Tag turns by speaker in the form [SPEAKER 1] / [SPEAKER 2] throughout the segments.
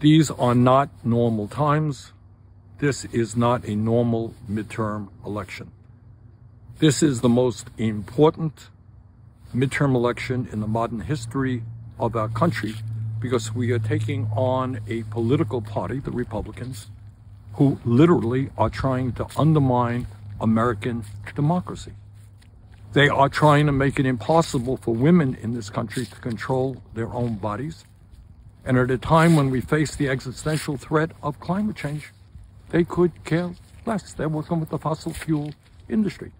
[SPEAKER 1] These are not normal times. This is not a normal midterm election. This is the most important midterm election in the modern history of our country because we are taking on a political party, the Republicans, who literally are trying to undermine American democracy. They are trying to make it impossible for women in this country to control their own bodies. And at a time when we face the existential threat of climate change, they could care less. They're working with the fossil fuel industry.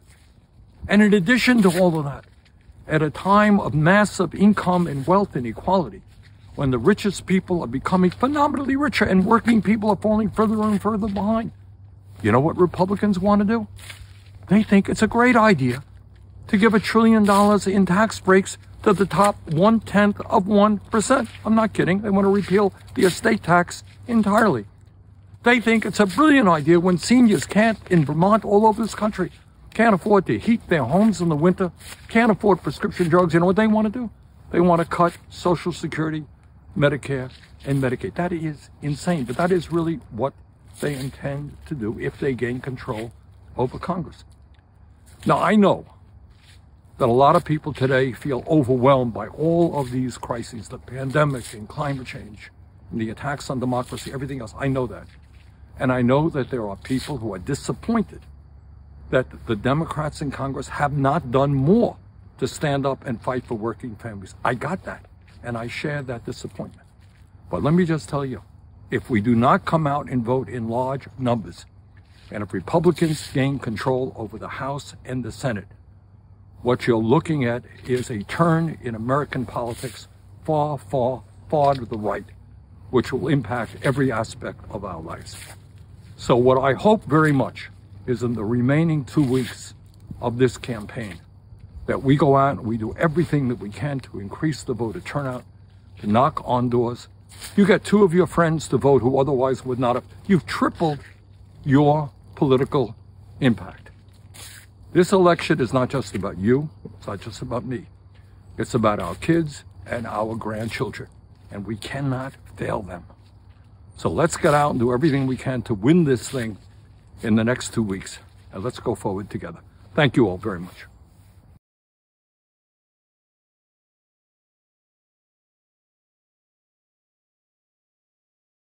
[SPEAKER 1] And in addition to all of that, at a time of massive income and wealth inequality, when the richest people are becoming phenomenally richer and working people are falling further and further behind, you know what Republicans want to do? They think it's a great idea to give a trillion dollars in tax breaks to the top one tenth of 1%. I'm not kidding. They want to repeal the estate tax entirely. They think it's a brilliant idea when seniors can't, in Vermont, all over this country, can't afford to heat their homes in the winter, can't afford prescription drugs. You know what they want to do? They want to cut Social Security, Medicare, and Medicaid. That is insane, but that is really what they intend to do if they gain control over Congress. Now, I know that a lot of people today feel overwhelmed by all of these crises, the pandemic and climate change, and the attacks on democracy, everything else. I know that. And I know that there are people who are disappointed that the Democrats in Congress have not done more to stand up and fight for working families. I got that, and I share that disappointment. But let me just tell you, if we do not come out and vote in large numbers, and if Republicans gain control over the House and the Senate, what you're looking at is a turn in American politics far, far, far to the right, which will impact every aspect of our lives. So what I hope very much is in the remaining two weeks of this campaign that we go out and we do everything that we can to increase the voter turnout, to knock on doors. You get two of your friends to vote who otherwise would not have. You've tripled your political impact. This election is not just about you. It's not just about me. It's about our kids and our grandchildren. And we cannot fail them. So let's get out and do everything we can to win this thing in the next two weeks. And let's go forward together. Thank you all very much.